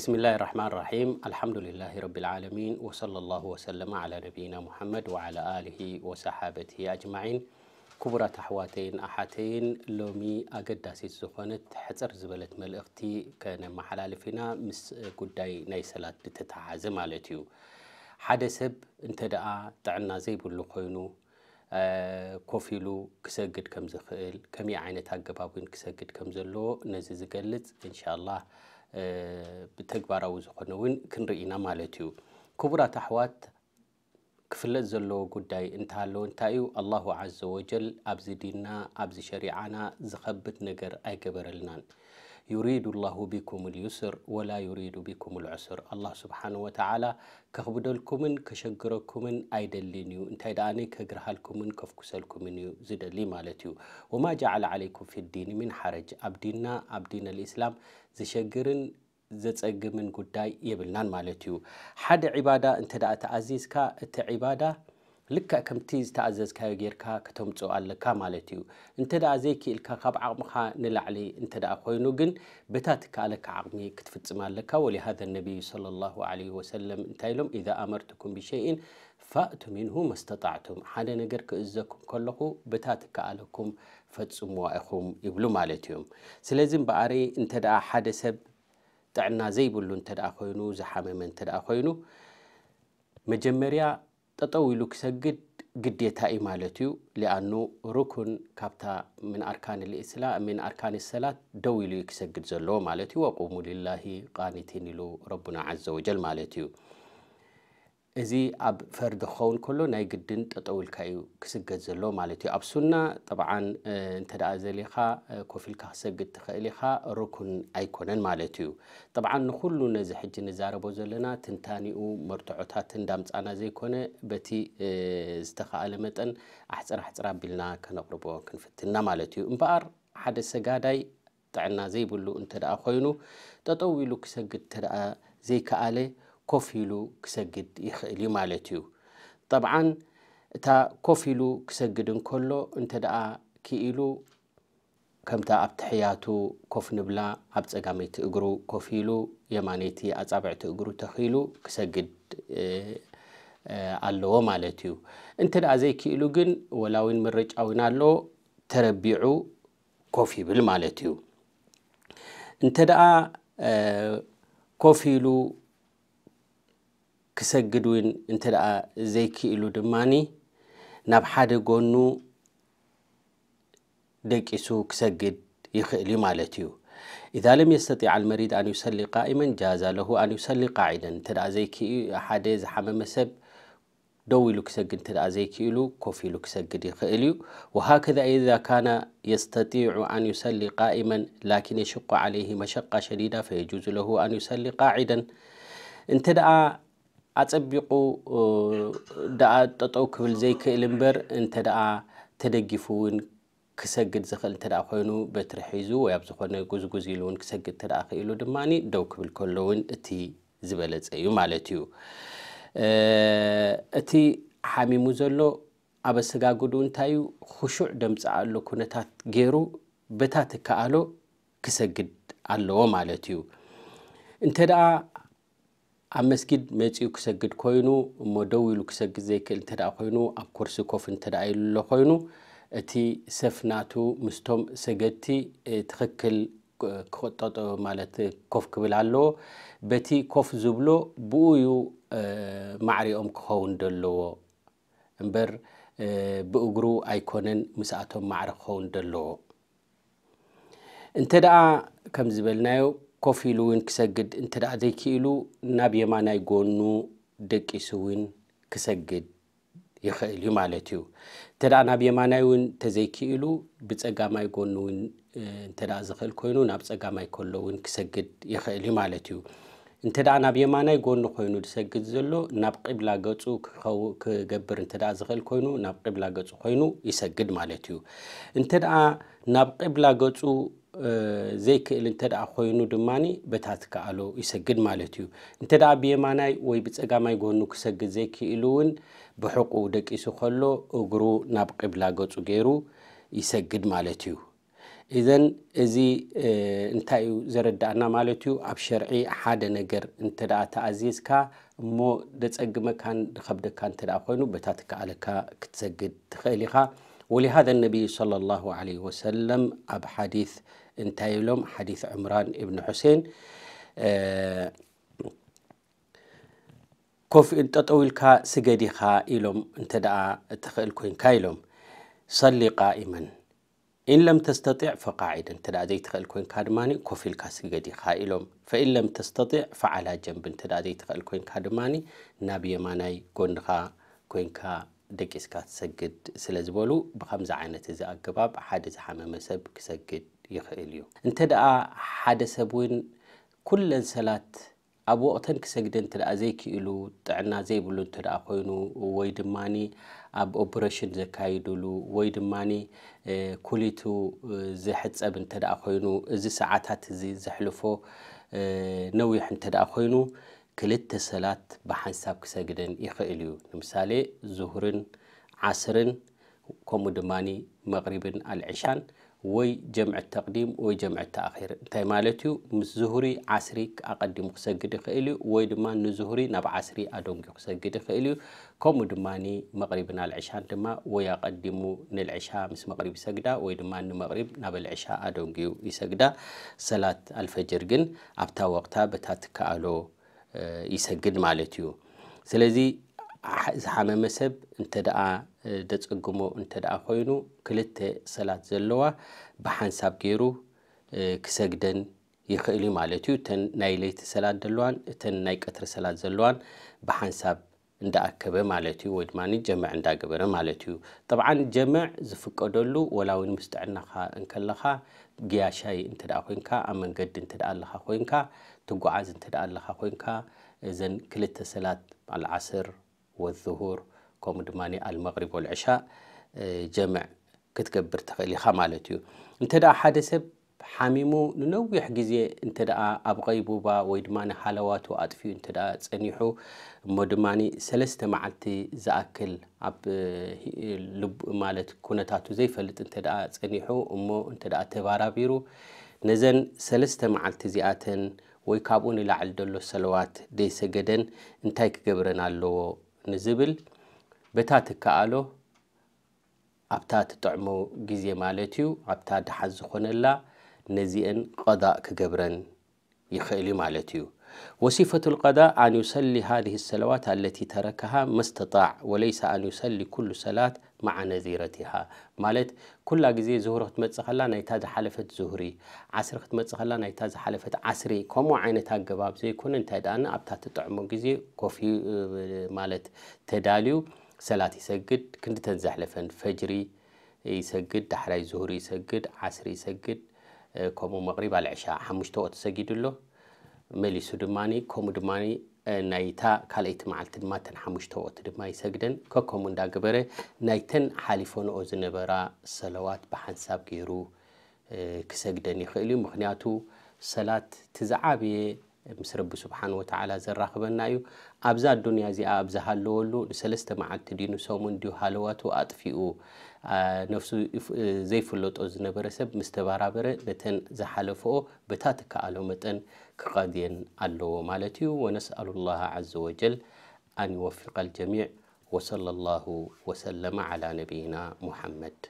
ብስም ላህ ራሕማን ራሒም አልሓምዱልላህ ረቢልዓለሚን ወሰለ ላሁ ወሰለማ ዓላ ነቢይና ሙሐመድ ወዓላ ኣሊሂ ወሰሓበት ኣጅማዒን ክቡራት ኣሕዋተይን ኣሓተይን ሎሚ ኣገዳሲት ዝኾነት ሕፅር ዝበለት መልእኽቲ ከነመሓላልፍ ኢና ምስ ጉዳይ ናይ ሰላት ዝተተሓዘ ማለት እዩ ሓደ ሰብ እንተ ደኣ ጥዕና ዘይብሉ ኮይኑ ኮፍ ኢሉ ክሰግድ ከም ዝኽእል ከመይ ዓይነት ኣገባብን ክሰግድ ከም ዘለዎ ነዚ ዝገልጽ እንሻ ላህ ብተግባራዊ ዝኾነ እውን ክንርኢና ማለት እዩ። ክቡራት ኣሕዋት ክፍለጥ ዘለዎ ጉዳይ እንተሃለዎ እንታይ እዩ? ኣላሁ ዓዘ ወጀል ኣብዚ ዲንና ኣብዚ ሸሪዓና ዝኸብድ ነገር ኣይገበረልናን ዩሪዱ ላሁ ቢኩም ልዩስር ወላ ዩሪዱ ቢኩም ልዕስር ኣላህ ስብሓን ወተዓላ ከኽብደልኩምን ከሸግረኩምን ኣይደሊን እዩ እንታይ ደኣነይ ከግርሃልኩምን ከፍኩሰልኩምን እዩ ዝደሊ ማለት እዩ ወማ ጀዓለ ዓለይኩም ፊ ዲን ምን ሓረጅ ኣብ ዲንና ኣብ ዲን ልእስላም ዘሸግርን ዘጸግምን ጉዳይ የብልናን ማለት እዩ ሓደ ዒባዳ እንተ ደኣ ተኣዚዝካ እቲ ዒባዳ ልክዕ ከምቲ ዝተኣዘዝካዮ ጌርካ ከተምፅኦ ኣለካ ማለት እዩ እንተ ደኣ ዘይክኢልካ ካብ ዓቕምኻ ንላዕሊ እንተ ደኣ ኮይኑ ግን በታ ትከኣለካ ዓቕሚ ክትፍፅም ኣለካ ወሊሃذ ነቢይ صለ ላሁ ለ ወሰለም እንታይ ኢሎም ኢዛ ኣመርትኩም ብሸይእን ፋእቱ ሚንሁ መስተጣዕቱም ሓደ ነገር ክእዘኩም ከለኹ በታ ትከኣለኩም ፈፅምዋ ኢኹም ይብሉ ማለት እዮም ስለዚ እምበኣሪ እንተ ደኣ ሓደ ሰብ ጥዕና ዘይብሉ እንተ ደኣ ኮይኑ ዝሓመመ እንተ ደኣ ኮይኑ መጀመርያ ጠጠው ኢሉ ክሰግድ ግዴታ እዩ ማለት እዩ። ሊኣኑ ሩኩን ካብታ ምን ኣርካን ልእስላ ምን ኣርካን ሰላት ደው ኢሉ ክሰግድ ዘለዎ ማለት እዩ። ወቁሙ ልላሂ قانتين ኢሉ ربنا عز وجل ማለት እዩ እዚ ኣብ ፈርዲ ክኸውን ከሎ ናይ ግድን ጠጠው ኢልካ እዩ ክስገድ ዘሎ ማለት እዩ። ኣብ ሱና طبعاً እንተ ደኣ ዘሊኻ ኮፍ ክሰግድ ትኽእል ኢኻ ركن ኣይኮነን ማለት እዩ። طبعاً ንኩሉ ነዚ ሕጂ ንዛረቦ ዘለና ትንታኒኡ መርትዖታት እንዳምፃና ዘይኮነ በቲ ዝተኸኣለ መጠን ኣሕፅራ ኣሕፅራ ኣቢልና ከነቕርቦ ክንፍትና ማለት እዩ። እምበኣር ሓደ ሰጋዳይ ጥዕና ዘይብሉ እንተ ደኣ ኮይኑ ጠጠው ኢሉ ክሰግድ እንተ ደኣ ዘይከኣለ ኮፍ ኢሉ ክሰግድ ይኽእል እዩ ማለት እዩ። طبعاً እታ ኮፍ ኢሉ ክሰግድ እንከሎ እንተ ደኣ ክኢሉ ከምታ ኣብ ትሕያቱ ኮፍ ንብላ ኣብ ፀጋመይቲ እግሩ ኮፍ ኢሉ የማነይቲ ኣፃብዕቲ እግሩ ተኺሉ ክሰግድ ኣለዎ ማለት እዩ። እንተ ደኣ ዘይክኢሉ ግን ወላዊን ምርጫዊን ኣለዎ ተረቢዑ ኮፍ ይብል ማለት እዩ። እንተ ደኣ ኮፍ ኢሉ كسجد وين انت لقى زي كيلو دماني ناب حاد قونو ديك اسو كسجد يخلي مالتيو إذا لم يستطيع المريض أن يصلي قائما جاز له أن يصلي قاعدا ترى زي كي حاد مسب دوي لوكسج انت زي كيلو كوفي لوكسج ديخيليو وهكذا اذا كان يستطيع ان يصلي قائما لكن يشق عليه مشقه شديده فيجوز له ان يصلي قاعدا انت ኣፀቢቑ ደኣ ጠጠው ክብል ዘይክእል እምበር እንተ ደኣ ተደጊፉ እውን ክሰግድ ዝኽእል እንተ ኮይኑ በትሪ ሒዙ ወይ ኣብ ዝኾነ ጉዝጉዝ ኢሉ እውን ክሰግድ እንተ ክኢሉ ድማኒ ደው ክብል ከሎ እውን እቲ ዝበለፀ እዩ ማለት እዩ። እቲ ሓሚሙ ዘሎ ኣብ ኣሰጋግዱ እንታይ እዩ ክሹዕ ደምፃእ ኣሎ ኩነታት ገይሩ በታ ትከኣሎ ክሰግድ ኣለዎ ማለት እዩ። እንተ ደኣ ኣብ መስጊድ መፂኡ ክሰግድ ኮይኑ እሞ ደው ኢሉ ክሰግድ ዘይክእል እንተ ደኣ ኮይኑ ኣብ ኩርሲ ኮፍ እንተ ደኣ ኢሉ ኣሎ ኮይኑ እቲ ሰፍናቱ ምስቶም ሰገድቲ ትኽክል ክቕጠጦ ማለት ኮፍ ክብል ኣለዎ። በቲ ኮፍ ዝብሎ ብኡ ማዕሪኦም ክኸውን ኣለዎ። እምበር ብእግሩ ኣይኮነን ምስኣቶም ማዕሪ ክኸውን ኣለዎ። እንተ ደኣ ከም ዝበልናዮ ኮፍ ኢሉ እውን ክሰግድ እንተ ደኣ ዘይክኢሉ ናብ የማናይ ጎኑ ደቂሱ እውን ክሰግድ ይኽእል እዩ ማለት እዩ። እንተ ደኣ ናብ የማናይ እውን ተዘይክኢሉ ብፀጋማይ ጎኑ እውን እንተ ደኣ ዝኽእል ኮይኑ ናብ ፀጋማይ ከሎ እውን ክሰግድ ይኽእል እዩ ማለት እዩ። እንተ ደኣ ናብ የማናይ ጎኑ ኮይኑ ዝሰግድ ዘሎ ናብ ቅብላ ገፁ ክገብር እንተ ደኣ ዝኽእል ኮይኑ ናብ ቅብላ ገፁ ኮይኑ ይሰግድ ማለት እዩ። እንተ ደኣ ናብ ቅብላ ገፁ ዘይክእል እንተ ኮይኑ ድማ በታ ትከኣሎ ይሰግድ ማለት እዩ። እንተ ብየማናይ ወይ ብፀጋማይ ጎኑ ክሰግድ ዘይክእሉ እውን ብሕቁ ደቂሱ ከሎ እግሩ ናብ ቅብላ ገፁ ገይሩ ይሰግድ ማለት እዩ። እዘን እዚ እንታይ እዩ ዘረዳእና ማለት እዩ? ኣብ ሸርዒ ሓደ ነገር እንተ ተኣዚዝካ እሞ ደፀግመካን ድከብደካ እንተ ኮይኑ በታ ትከኣለካ ክትሰግድ ትኽእል ኢኻ። ወሊሃذ ነቢይ صለى ላه ለ ወሰለም ኣብ ሓዲث እንታይ ኢብሎም ሓዲث ዕምራን እብኒ ሑሴን ኮፍኡ ጠጠውኢልካ ስገዲኻ ኢሎም እንተ ደኣ እትኽእል ኮይንካ ኢሎም ሰሊ ቃኢመን ኢን ለም ተስተጢዕ ፈቃዒደን እንተ ዘይትኽእል ኮይንካ ድማ ኮፍ ኢልካ ስገዲኻ ኢሎም ፈኢን ለም ተስተጢዕ ፈዓላ ጀንብ እንተ ዘይትኽእል ኮይንካ ድማ ናብ የማናይ ጎንኻ ኮይንካ ደቂስካ ትሰግድ ስለ ዝበሉ ብከምዚ ዓይነት እዚ ኣገባብ ሓደ ዝሓመመ ሰብ ክሰግድ ይኽእል እዩ። እንተ ደኣ ሓደ ሰብ እውን ኩለን ሰላት ኣብ ወቅተን ክሰግደ እንተ ዘይክእሉ ጥዕና ዘይብሉ እንተ ኮይኑ ወይ ድማኒ ኣብ ኦፕሬሽን ዘካይድሉ ወይ ድማኒ ኩሊቱ ዝሕፀብ እንተ ኮይኑ እዚ ሰዓታት እዚ ዘሕልፎ ነዊሕ እንተ ኮይኑ ክልተ ሰላት ብሓንሳብ ክሰግደን ይኽእል እዩ ንምሳሌ ዙሁርን ዓስርን ከምኡ ድማኒ መቅሪብን ኣልዕሻን ወይ ጀምዒ ተቅዲም ወይ ጀምዒ ተኣኺር እንታይ ማለት እዩ ምስ ዙሁሪ ዓስሪ ኣቀዲሙ ክሰግድ ይኽእል እዩ ወይ ድማ ንዙሁሪ ናብ ዓስሪ ኣደንጊዩ ክሰግድ ይኽእል እዩ ከምኡ ድማኒ መቅሪብን ኣልዕሻን ድማ ወይ ኣቀዲሙ ንልዕሻ ምስ መቅሪብ ይሰግዳ ወይ ድማ ንመቅሪብ ናብ ልዕሻ ኣደንጊዩ ይሰግዳ ሰላት ኣልፈጅር ግን ኣብታ ወቅታ በታ ትከኣሎ ይሰግድ ማለት እዩ። ስለዚ ዝሓመመ ሰብ እንተ ደኣ ደፀግሞ እንተ ደኣ ኮይኑ ክልተ ሰላት ዘለዋ ብሓንሳብ ገይሩ ክሰግደን ይኽእል እዩ ማለት እዩ። እተን ናይ ለይቲ ሰላት ዘለዋን እተን ናይ ቀትሪ ሰላት ዘለዋን ብሓንሳብ እንዳኣከበ ማለት እዩ። ወይ ድማ ጀምዕ እንዳገበረ ማለት እዩ። ጠብዓን ጀምዕ ዝፍቀደሉ ወላውን ምስ ጥዕናኻ جياشاي انت دا خوينكا أمن قد انت دا الله خوينكا تقو عاز انت دا الله خوينكا زن كل التسلات العصر والظهور كوم دماني المغرب والعشاء جمع كتكبر تخيلي خمالتيو انت دا حادثة ሓሚሙ ንነዊሕ ግዜ እንተ ደኣ ኣብ ቀይቡባ ወይ ድማ ሓለዋቱ ኣጥፍኡ እንተ ፀኒሑ እሞ ድማኒ ሰለስተ መዓልቲ ዝኣክል ኣብ ማለት ኩነታቱ ዘይፈልጥ እንተ ፀኒሑ እሞ እንተ ተባራቢሩ ነዘን ሰለስተ መዓልቲ እዚኣተን ወይ ካብኡ ንላዕሊ ዘሎ ሰለዋት ደይሰገደን እንታይ ክገብረን ኣለዎ ንዝብል በታ ትከኣሎ ኣብታ ትጠዕሞ ግዜ ማለት እዩ። ኣብታ ድሓን ዝኾነላ نزئن قضاء كجبرن يخيلي مالتيو وصفة القضاء أن يصلي هذه الصلوات التي تركها ما استطاع وليس أن يصلي كل صلاة مع نذيرتها مالت كل جزية زهرة متزخلا نيتاز حلفة زهري عسر متزخلا نيتاز حلفة عسري كم عينة الجواب زي كون انت أنا أبتات تطعم جزية كوفي مالت تداليو صلاة يسجد كنت تنزحلفن فجري يسجد دحري زهري يسجد عسري يسجد ከምኡ መቅሪብ ኣልዕሻ ሓሙሽተ ወቅቲ ሰጊዱ ኣሎ መሊሱ ድማኒ ከምኡ ድማኒ ናይታ ካልአይቲ መዓልቲ ድማ ተን ሓሙሽተ ወቅቲ ድማ ይሰግደን። ከከምኡ እንዳገበረ ናይተን ሓሊፎንኦ ዝነበራ ሰለዋት ብሓንሳብ ገይሩ ክሰግደን ይኽእል እዩ። ምክንያቱ ሰላት ትዝዓበየ ምስ ረቢ ስብሓን ወተዓላ ዘራኽበና እዩ ኣብዛ ኣዱንያ እዚኣ ኣብዝሃለወሉ ንሰለስተ መዓልቲ ዲኑ ሰሙን ድዩ ሃለዋቱ ኣጥፊኡ ነፍሱ ዘይፍለጦ ዝነበረ ሰብ ምስ ተባራበረ ነተን ዝሓለፍኦ በታ ትከኣሎ መጠን ክቀድየን ኣለዎ ማለት እዩ ወነስአሉ ላህ ዓዘ ወጀል ኣን ይወፊቀ ልጀሚዕ ወሰለ ላሁ ወሰለመ ዓላ ነቢይና ሙሐመድ